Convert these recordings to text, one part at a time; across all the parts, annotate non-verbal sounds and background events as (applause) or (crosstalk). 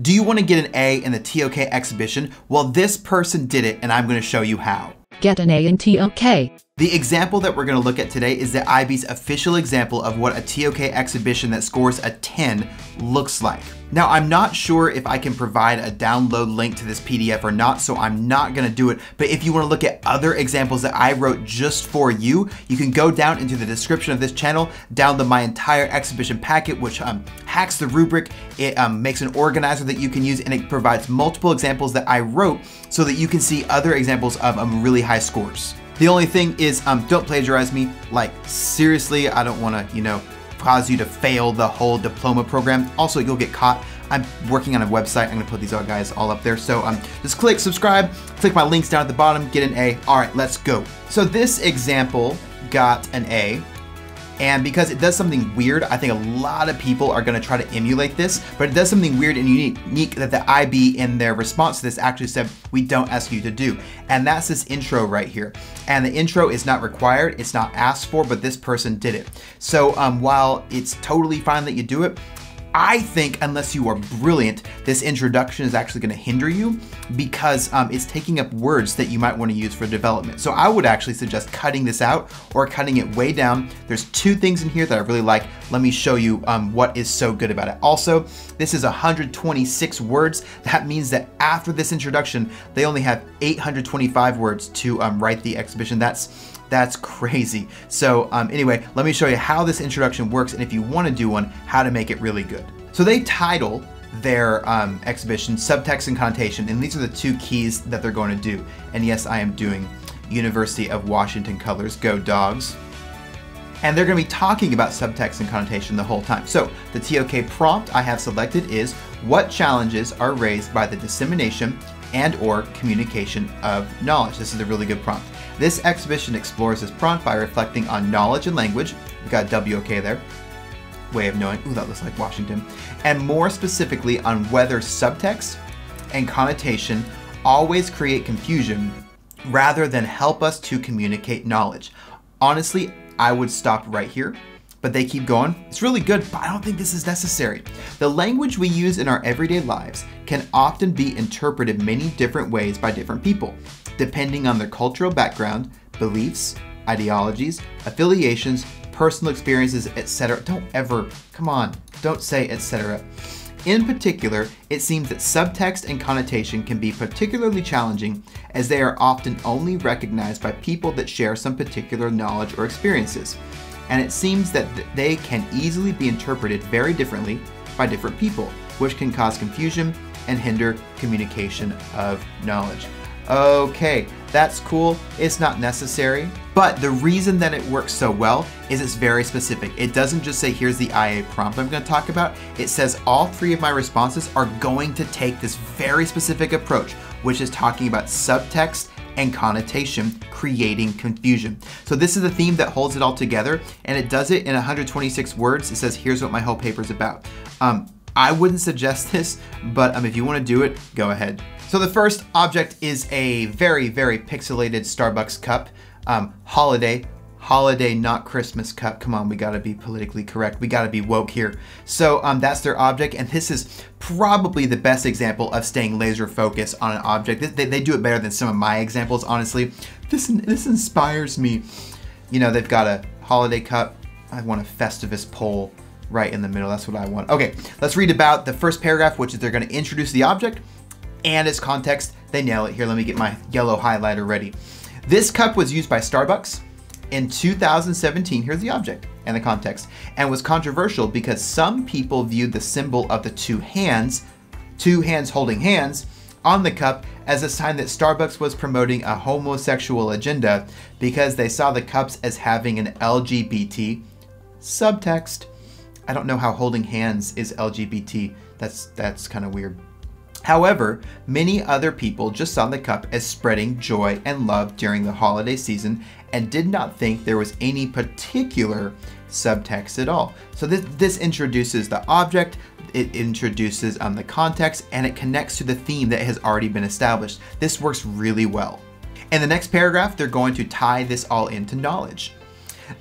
Do you want to get an A in the TOK exhibition? Well, this person did it, and I'm going to show you how. Get an A in TOK. The example that we're going to look at today is the IB's official example of what a TOK exhibition that scores a 10 looks like. Now, I'm not sure if I can provide a download link to this PDF or not, so I'm not gonna do it. But if you wanna look at other examples that I wrote just for you, you can go down into the description of this channel, download my entire exhibition packet, which um, hacks the rubric. It um, makes an organizer that you can use, and it provides multiple examples that I wrote so that you can see other examples of um, really high scores. The only thing is, um, don't plagiarize me. Like, seriously, I don't wanna, you know, cause you to fail the whole diploma program. Also, you'll get caught. I'm working on a website. I'm gonna put these guys all up there. So um, just click subscribe, click my links down at the bottom, get an A. All right, let's go. So this example got an A. And because it does something weird, I think a lot of people are gonna try to emulate this, but it does something weird and unique that the IB in their response to this actually said, we don't ask you to do. And that's this intro right here. And the intro is not required, it's not asked for, but this person did it. So um, while it's totally fine that you do it, I think unless you are brilliant, this introduction is actually going to hinder you because um, it's taking up words that you might want to use for development. So I would actually suggest cutting this out or cutting it way down. There's two things in here that I really like. Let me show you um, what is so good about it. Also, this is 126 words. That means that after this introduction, they only have 825 words to um, write the exhibition. That's that's crazy. So um, anyway, let me show you how this introduction works and if you want to do one, how to make it really good. So they title their um, exhibition Subtext and Connotation, and these are the two keys that they're going to do. And yes, I am doing University of Washington colors, go dogs. And they're going to be talking about subtext and connotation the whole time. So the TOK prompt I have selected is what challenges are raised by the dissemination and or communication of knowledge. This is a really good prompt. This exhibition explores this prompt by reflecting on knowledge and language. We've got WOK there. Way of knowing. Ooh, that looks like Washington. And more specifically on whether subtext and connotation always create confusion rather than help us to communicate knowledge. Honestly, I would stop right here but they keep going. It's really good, but I don't think this is necessary. The language we use in our everyday lives can often be interpreted many different ways by different people, depending on their cultural background, beliefs, ideologies, affiliations, personal experiences, etc. Don't ever, come on, don't say etc. In particular, it seems that subtext and connotation can be particularly challenging as they are often only recognized by people that share some particular knowledge or experiences and it seems that they can easily be interpreted very differently by different people, which can cause confusion and hinder communication of knowledge. Okay, that's cool. It's not necessary. But the reason that it works so well is it's very specific. It doesn't just say, here's the IA prompt I'm gonna talk about. It says all three of my responses are going to take this very specific approach, which is talking about subtext and connotation, creating confusion. So this is the theme that holds it all together, and it does it in 126 words. It says, here's what my whole paper is about. Um, I wouldn't suggest (laughs) this, but um, if you wanna do it, go ahead. So the first object is a very, very pixelated Starbucks cup, um, holiday, holiday, not Christmas cup. Come on, we gotta be politically correct. We gotta be woke here. So um, that's their object, and this is probably the best example of staying laser focused on an object. They, they do it better than some of my examples, honestly. This, this inspires me. You know, they've got a holiday cup. I want a Festivus pole right in the middle. That's what I want. Okay, let's read about the first paragraph, which is they're gonna introduce the object and its context. They nail it. Here, let me get my yellow highlighter ready. This cup was used by Starbucks in 2017, here's the object and the context, and was controversial because some people viewed the symbol of the two hands, two hands holding hands, on the cup as a sign that Starbucks was promoting a homosexual agenda because they saw the cups as having an LGBT subtext. I don't know how holding hands is LGBT. That's that's kind of weird. However, many other people just saw the cup as spreading joy and love during the holiday season and did not think there was any particular subtext at all. So this, this introduces the object, it introduces um, the context, and it connects to the theme that has already been established. This works really well. In the next paragraph, they're going to tie this all into knowledge.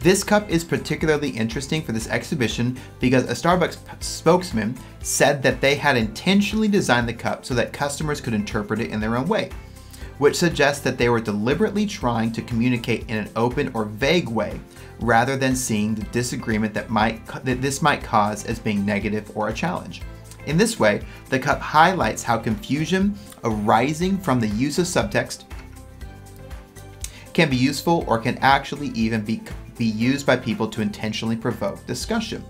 This cup is particularly interesting for this exhibition because a Starbucks spokesman said that they had intentionally designed the cup so that customers could interpret it in their own way, which suggests that they were deliberately trying to communicate in an open or vague way rather than seeing the disagreement that might that this might cause as being negative or a challenge. In this way, the cup highlights how confusion arising from the use of subtext can be useful or can actually even be, be used by people to intentionally provoke discussion.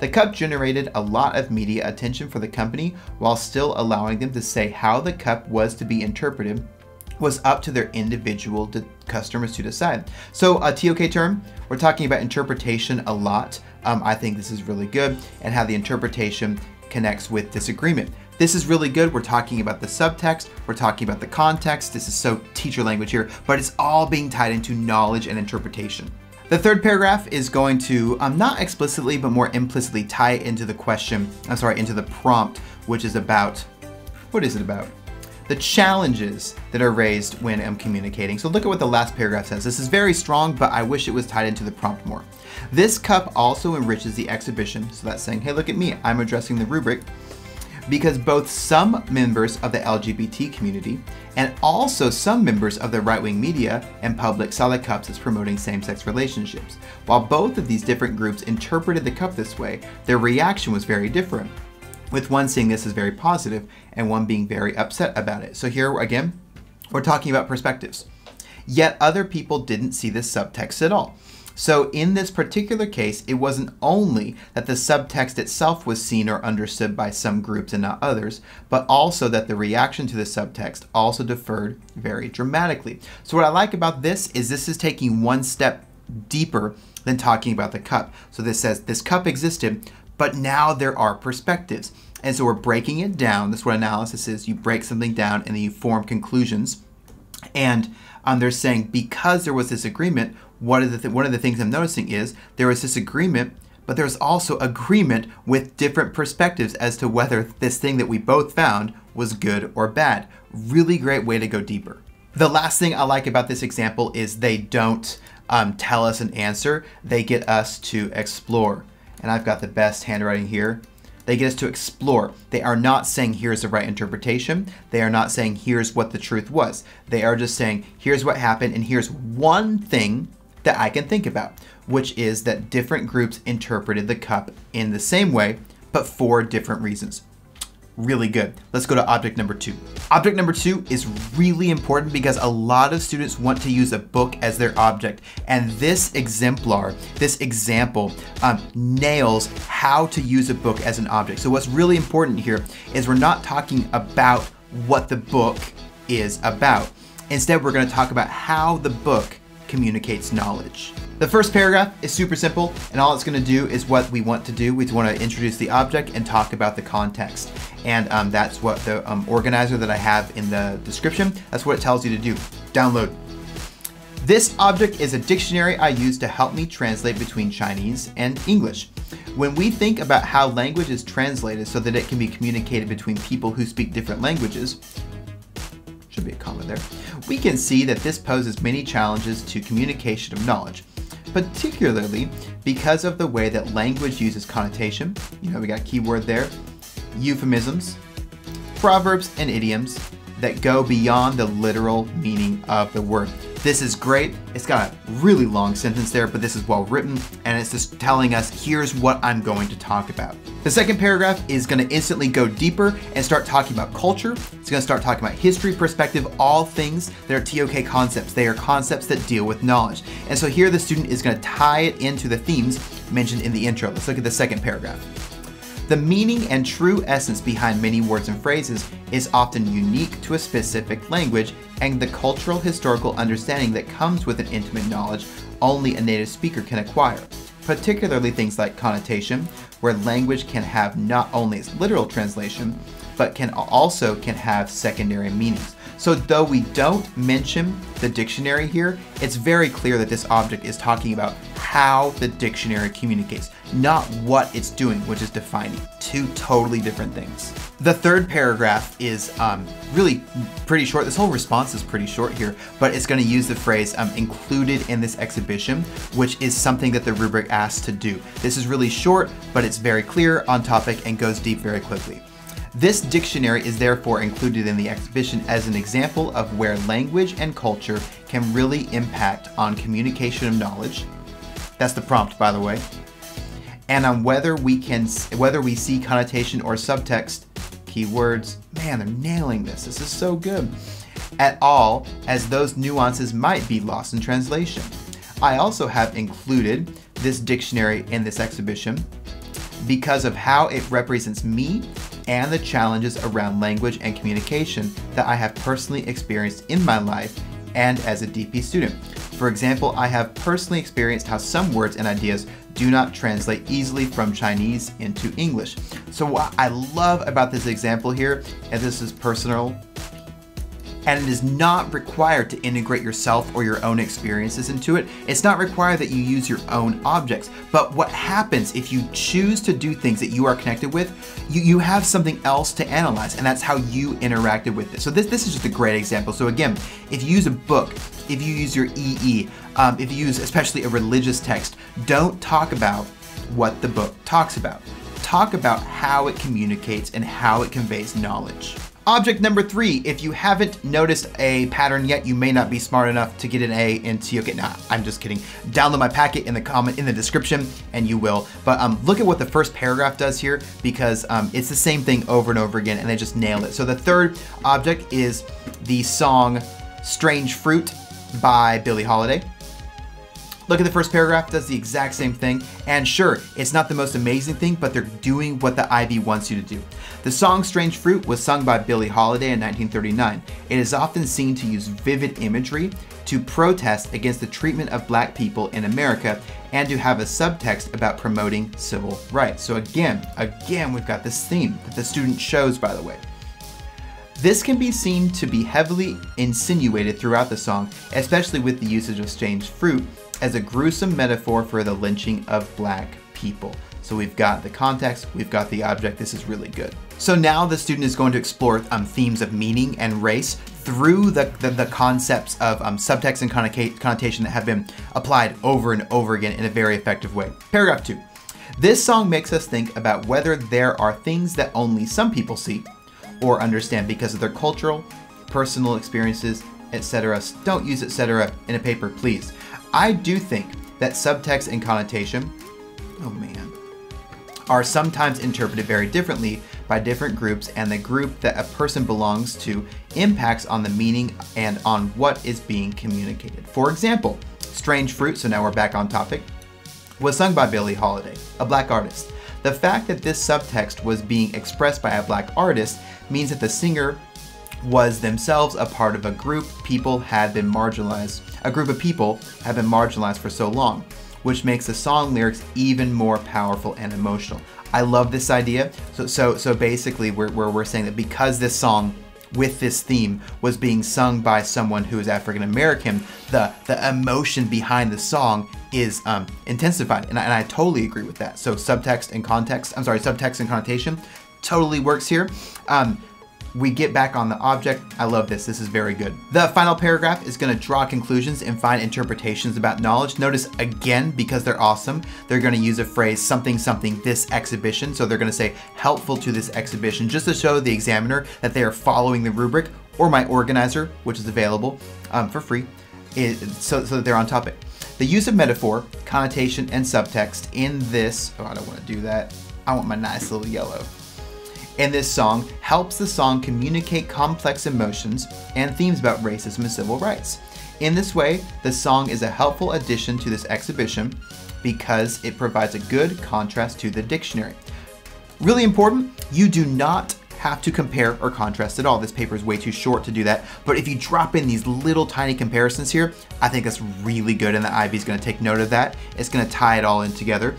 The cup generated a lot of media attention for the company while still allowing them to say how the cup was to be interpreted was up to their individual customers to decide. So, a TOK term, we're talking about interpretation a lot. Um, I think this is really good and how the interpretation connects with disagreement. This is really good. We're talking about the subtext, we're talking about the context. This is so teacher language here, but it's all being tied into knowledge and interpretation. The third paragraph is going to, um, not explicitly, but more implicitly tie into the question, I'm sorry, into the prompt, which is about, what is it about? The challenges that are raised when I'm communicating. So look at what the last paragraph says. This is very strong, but I wish it was tied into the prompt more. This cup also enriches the exhibition. So that's saying, hey, look at me, I'm addressing the rubric because both some members of the LGBT community and also some members of the right wing media and public saw the cups as promoting same sex relationships. While both of these different groups interpreted the cup this way, their reaction was very different, with one seeing this as very positive and one being very upset about it. So, here again, we're talking about perspectives. Yet other people didn't see this subtext at all. So, in this particular case, it wasn't only that the subtext itself was seen or understood by some groups and not others, but also that the reaction to the subtext also differed very dramatically. So, what I like about this is this is taking one step deeper than talking about the cup. So, this says this cup existed, but now there are perspectives. And so, we're breaking it down. That's what analysis is. You break something down and then you form conclusions. And um, they're saying because there was this agreement, one of the th- one of the things I'm noticing is there is this agreement, but there's also agreement with different perspectives as to whether this thing that we both found was good or bad. Really great way to go deeper. The last thing I like about this example is they don't um, tell us an answer; they get us to explore. And I've got the best handwriting here. They get us to explore. They are not saying here's the right interpretation. They are not saying here's what the truth was. They are just saying here's what happened and here's one thing that I can think about, which is that different groups interpreted the cup in the same way, but for different reasons. Really good. Let's go to object number two. Object number two is really important because a lot of students want to use a book as their object. And this exemplar, this example, um, nails how to use a book as an object. So, what's really important here is we're not talking about what the book is about. Instead, we're going to talk about how the book communicates knowledge. The first paragraph is super simple, and all it's going to do is what we want to do. We want to introduce the object and talk about the context. And um, that's what the um, organizer that I have in the description, that's what it tells you to do. Download. This object is a dictionary I use to help me translate between Chinese and English. When we think about how language is translated so that it can be communicated between people who speak different languages, should be a comma there, we can see that this poses many challenges to communication of knowledge, particularly because of the way that language uses connotation. You know, we got a keyword there, euphemisms, proverbs, and idioms that go beyond the literal meaning of the word. This is great. It's got a really long sentence there, but this is well written and it's just telling us here's what I'm going to talk about. The second paragraph is going to instantly go deeper and start talking about culture. It's going to start talking about history, perspective, all things that are TOK concepts. They are concepts that deal with knowledge. And so here the student is going to tie it into the themes mentioned in the intro. Let's look at the second paragraph. The meaning and true essence behind many words and phrases is often unique to a specific language, and the cultural historical understanding that comes with an intimate knowledge only a native speaker can acquire. Particularly things like connotation, where language can have not only its literal translation, but can also can have secondary meanings. So though we don't mention the dictionary here, it's very clear that this object is talking about how the dictionary communicates, not what it's doing, which is defining. Two totally different things. The third paragraph is um, really pretty short. This whole response is pretty short here, but it's going to use the phrase um, included in this exhibition, which is something that the rubric asks to do. This is really short, but it's very clear, on topic, and goes deep very quickly. This dictionary is therefore included in the exhibition as an example of where language and culture can really impact on communication of knowledge. That's the prompt, by the way. And on whether we can whether we see connotation or subtext keywords. Man, they're nailing this. This is so good. At all, as those nuances might be lost in translation. I also have included this dictionary in this exhibition because of how it represents me and the challenges around language and communication that I have personally experienced in my life and as a DP student. For example, I have personally experienced how some words and ideas do not translate easily from Chinese into English. So what I love about this example here, and this is personal and it is not required to integrate yourself or your own experiences into it. It's not required that you use your own objects. But what happens if you choose to do things that you are connected with, you, you have something else to analyze, and that's how you interacted with it. So this, this is just a great example. So again, if you use a book, if you use your EE, um, if you use especially a religious text, don't talk about what the book talks about. Talk about how it communicates and how it conveys knowledge. Object number three, if you haven't noticed a pattern yet, you may not be smart enough to get an A in TOK. Nah, I'm just kidding. Download my packet in the comment in the description and you will. But um, look at what the first paragraph does here because um, it's the same thing over and over again and they just nailed it. So the third object is the song Strange Fruit by Billie Holiday. Look at the first paragraph, does the exact same thing. And sure, it's not the most amazing thing, but they're doing what the IB wants you to do. The song Strange Fruit was sung by Billie Holiday in 1939. It is often seen to use vivid imagery to protest against the treatment of black people in America and to have a subtext about promoting civil rights. So again, again, we've got this theme that the student shows, by the way. This can be seen to be heavily insinuated throughout the song, especially with the usage of strange fruit as a gruesome metaphor for the lynching of black people. So we've got the context, we've got the object, this is really good. So now the student is going to explore um, themes of meaning and race through the, the, the concepts of um, subtext and connotation that have been applied over and over again in a very effective way. Paragraph two. This song makes us think about whether there are things that only some people see or understand because of their cultural, personal experiences, etc. Don't use etc. in a paper, please. I do think that subtext and connotation, oh man, are sometimes interpreted very differently by different groups, and the group that a person belongs to impacts on the meaning and on what is being communicated. For example, Strange Fruit, so now we're back on topic, was sung by Billie Holiday, a black artist. The fact that this subtext was being expressed by a black artist means that the singer was themselves a part of a group people had been marginalized. A group of people had been marginalized for so long, which makes the song lyrics even more powerful and emotional. I love this idea. So so so basically we're, we're, we're saying that because this song with this theme was being sung by someone who is African American, the the emotion behind the song is um, intensified, and I, and I totally agree with that. So subtext and context, I'm sorry, subtext and connotation, totally works here. Um, we get back on the object. I love this. This is very good. The final paragraph is going to draw conclusions and find interpretations about knowledge. Notice again, because they're awesome, they're going to use a phrase something something this exhibition. So they're going to say helpful to this exhibition just to show the examiner that they are following the rubric or my organizer, which is available um, for free, is, so, so that they're on topic. The use of metaphor, connotation, and subtext in this, oh, I don't want to do that. I want my nice little yellow in this song helps the song communicate complex emotions and themes about racism and civil rights. In this way, the song is a helpful addition to this exhibition because it provides a good contrast to the dictionary. Really important, you do not have to compare or contrast at all. This paper is way too short to do that, but if you drop in these little tiny comparisons here, I think that's really good and the IB's gonna take note of that. It's gonna tie it all in together.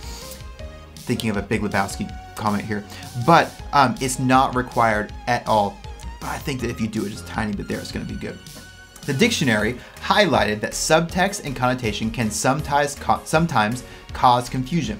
Thinking of a Big Lebowski comment here, but um, it's not required at all. I think that if you do it just a tiny bit there, it's gonna be good. The dictionary highlighted that subtext and connotation can sometimes, sometimes cause confusion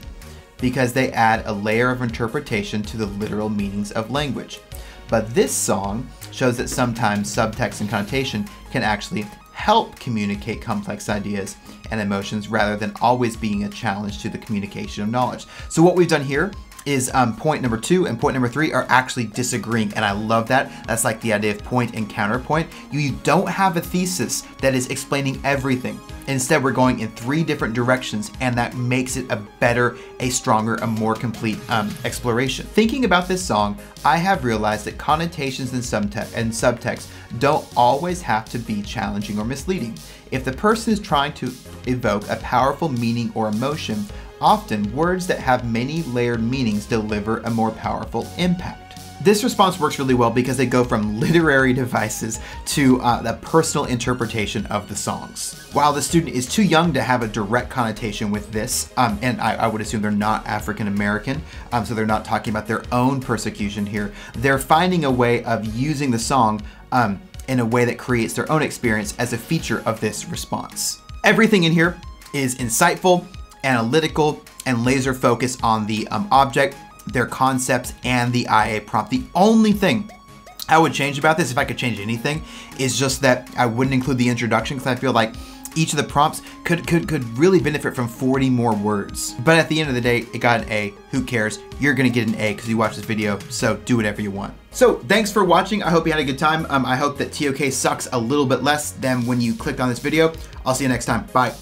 because they add a layer of interpretation to the literal meanings of language. But this song shows that sometimes subtext and connotation can actually help communicate complex ideas and emotions rather than always being a challenge to the communication of knowledge. So what we've done here is um, point number two and point number three are actually disagreeing. And I love that. That's like the idea of point and counterpoint. You, you don't have a thesis that is explaining everything. Instead, we're going in three different directions, and that makes it a better, a stronger, a more complete um, exploration. Thinking about this song, I have realized that connotations and, subtext, and subtext don't always have to be challenging or misleading. If the person is trying to evoke a powerful meaning or emotion, Often, words that have many layered meanings deliver a more powerful impact. This response works really well because they go from literary devices to uh, the personal interpretation of the songs. While the student is too young to have a direct connotation with this, um, and I, I, would assume they're not African American, um, so they're not talking about their own persecution here, they're finding a way of using the song um, in a way that creates their own experience as a feature of this response. Everything in here is insightful, analytical, and laser focus on the um, object, their concepts, and the IA prompt. The only thing I would change about this, if I could change anything, is just that I wouldn't include the introduction because I feel like each of the prompts could, could, could really benefit from 40 more words. But at the end of the day, it got an A. Who cares? You're gonna get an A because you watched this video, so do whatever you want. So thanks for watching. I hope you had a good time. Um, I hope that TOK sucks a little bit less than when you clicked on this video. I'll see you next time. Bye.